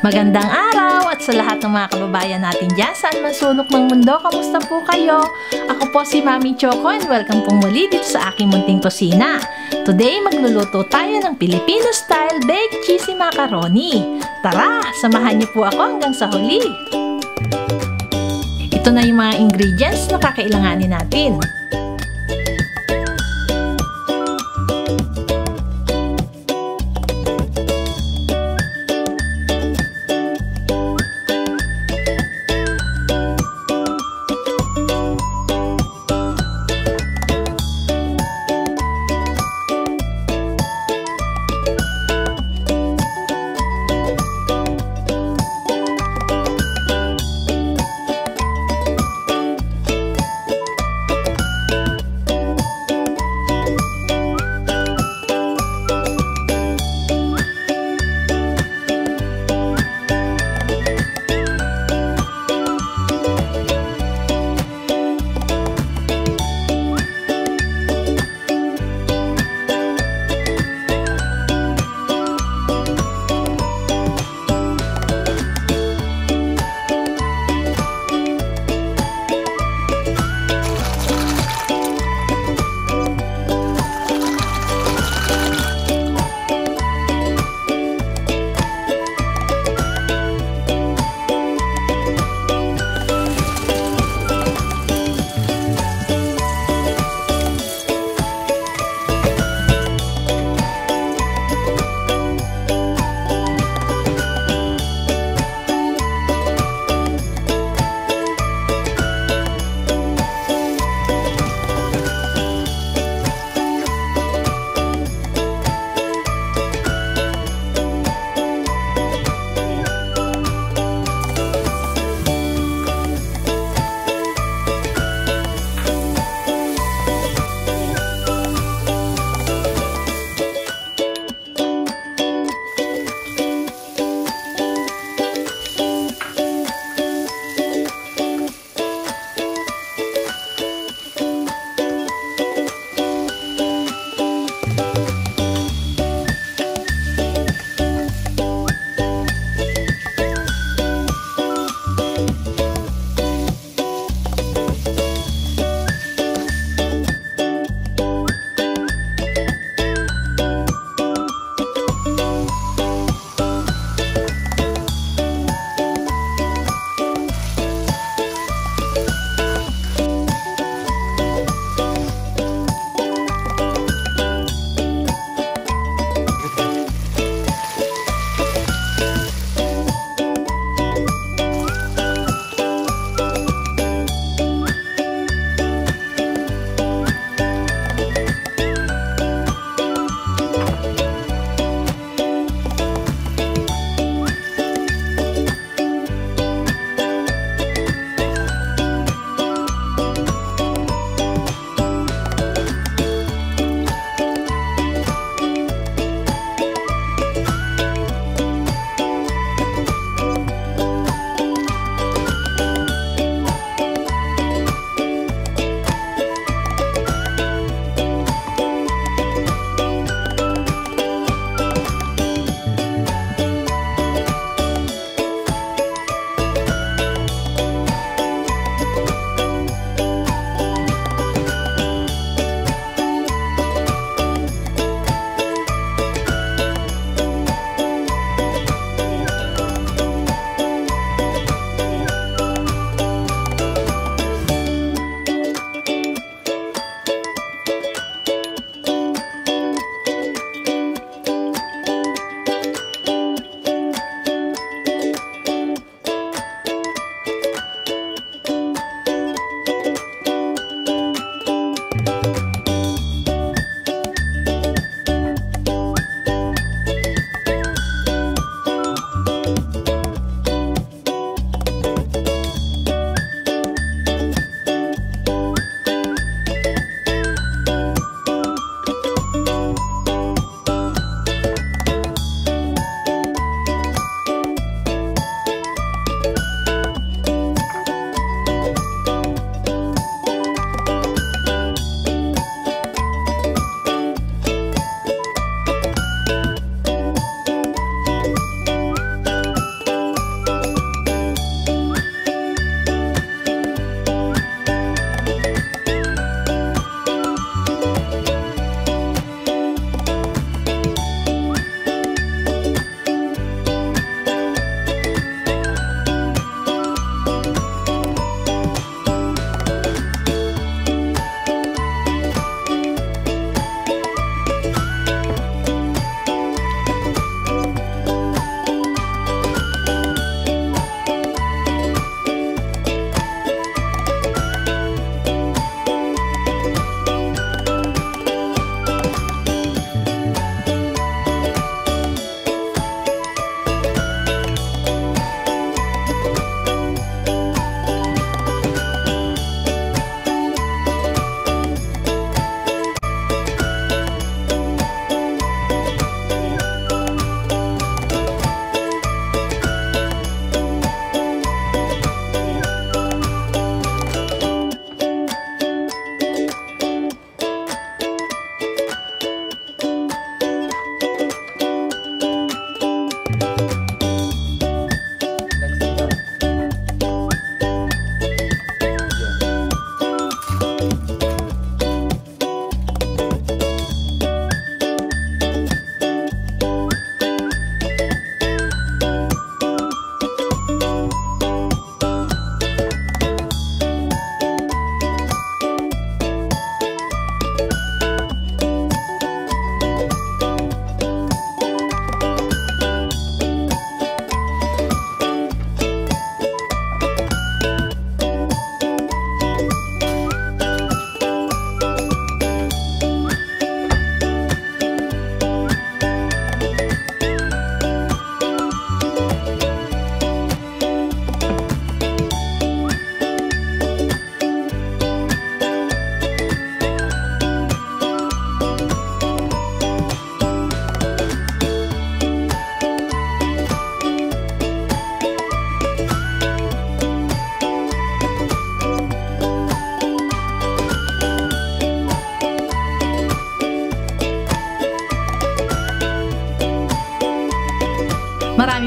Magandang araw at sa lahat ng mga kababayan natin dyan saan man sulok ng mundo, kamusta po kayo? Ako po si Mami Choco and welcome pong muli dito sa aking munting kusina. Today, magluluto tayo ng Filipino style baked cheesy macaroni. Tara, samahan niyo po ako hanggang sa huli. Ito na yung mga ingredients na kakailanganin natin.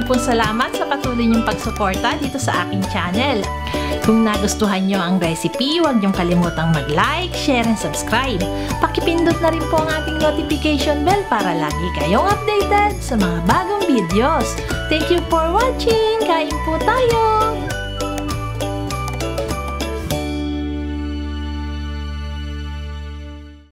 Marami pong salamat sa patuloy niyong pagsuporta dito sa aking channel. Kung nagustuhan niyo ang recipe, huwag niyong kalimutang mag-like, share, and subscribe. Pakipindot na rin po ang ating notification bell para lagi kayong updated sa mga bagong videos. Thank you for watching! Kain po tayo!